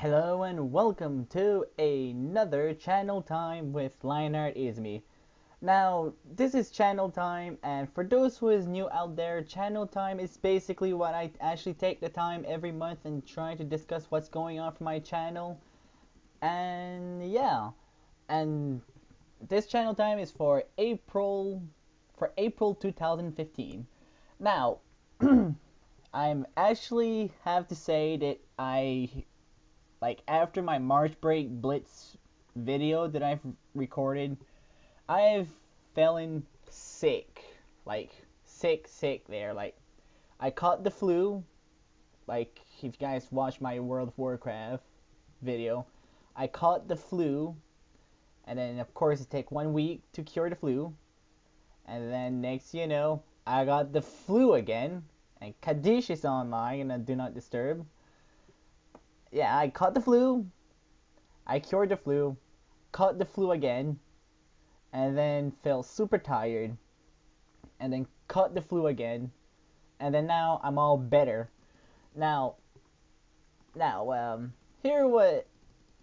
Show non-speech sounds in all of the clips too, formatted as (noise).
Hello and welcome to another channel time with Lionheart Izmi. Now, this is channel time, and for those who is new out there, channel time is basically what I actually take the time every month and try to discuss what's going on for my channel. And yeah, and this channel time is for April, for April 2015. Now, (clears throat) I'm actually have to say that I like after my March break blitz video that I've recorded, I've fallen sick, like sick, sick there. Like I caught the flu. Like if you guys watch my World of Warcraft video, I caught the flu, and then of course it take one week to cure the flu, and then next you know I got the flu again, and Kadiishe is online and I Do Not Disturb yeah, I caught the flu. I cured the flu, caught the flu again, and then felt super tired, and then caught the flu again, and then now I'm all better. Now, now, um, here what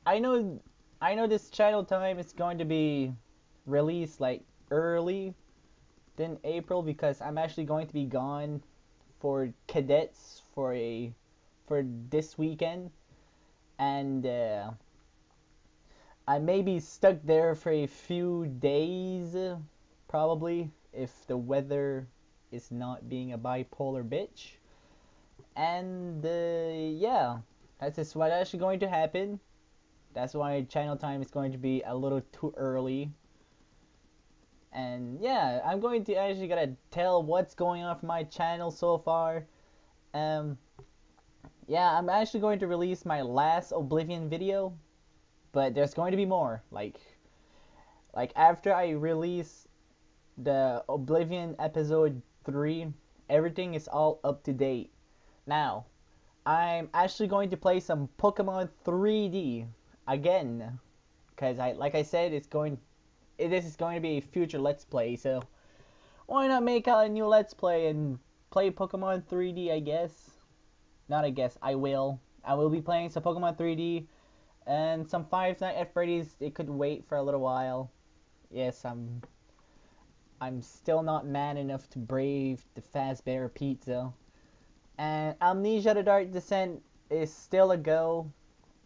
I know. I know this channel time is going to be released like early than April because I'm actually going to be gone for cadets for a for this weekend and uh, I may be stuck there for a few days, probably, if the weather is not being a bipolar bitch. And uh, yeah, that's just what actually going to happen. That's why channel time is going to be a little too early. And yeah, I'm going to actually gotta tell what's going on for my channel so far. Um, yeah, I'm actually going to release my last Oblivion video, but there's going to be more. Like, like after I release the Oblivion episode 3, everything is all up to date. Now, I'm actually going to play some Pokemon 3D again, because I, like I said, it's going, this is going to be a future Let's Play, so why not make a new Let's Play and play Pokemon 3D, I guess. Not a guess, I will. I will be playing some Pokemon 3D and some Five Nights at Freddy's. It could wait for a little while. Yes, I'm. I'm still not man enough to brave the Fazbear Pizza. And Amnesia: The Dark Descent is still a go.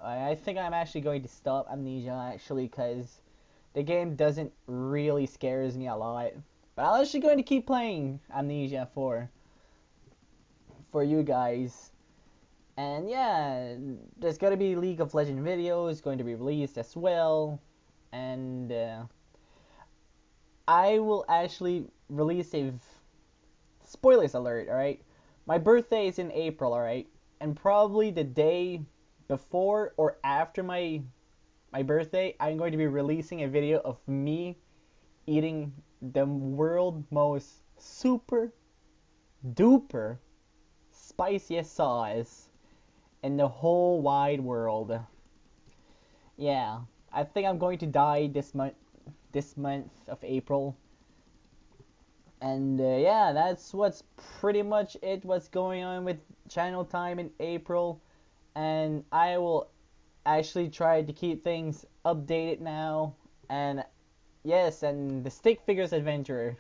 I think I'm actually going to stop Amnesia actually because the game doesn't really scares me a lot. But I'm actually going to keep playing Amnesia for for you guys. And yeah, there's going to be League of Legends videos going to be released as well. And uh, I will actually release a spoilers alert, alright? My birthday is in April, alright? And probably the day before or after my my birthday, I'm going to be releasing a video of me eating the world most super duper spiciest sauce in the whole wide world. Yeah, I think I'm going to die this month, this month of April. And uh, yeah, that's what's pretty much it. What's going on with channel time in April, and I will actually try to keep things updated now. And yes, and the stick figures adventure.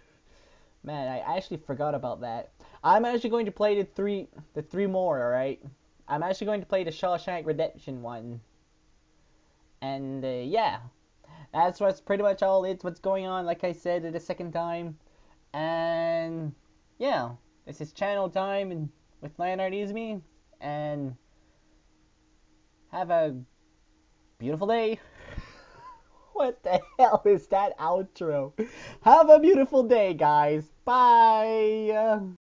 Man, I actually forgot about that. I'm actually going to play the three, the three more. All right. I'm actually going to play the Shawshank Redemption one. And uh, yeah, that's what's pretty much all it's what's going on. Like I said the second time, and yeah, this is channel time and with Lionheart Izmi, and have a beautiful day. (laughs) what the hell is that outro? Have a beautiful day, guys. Bye.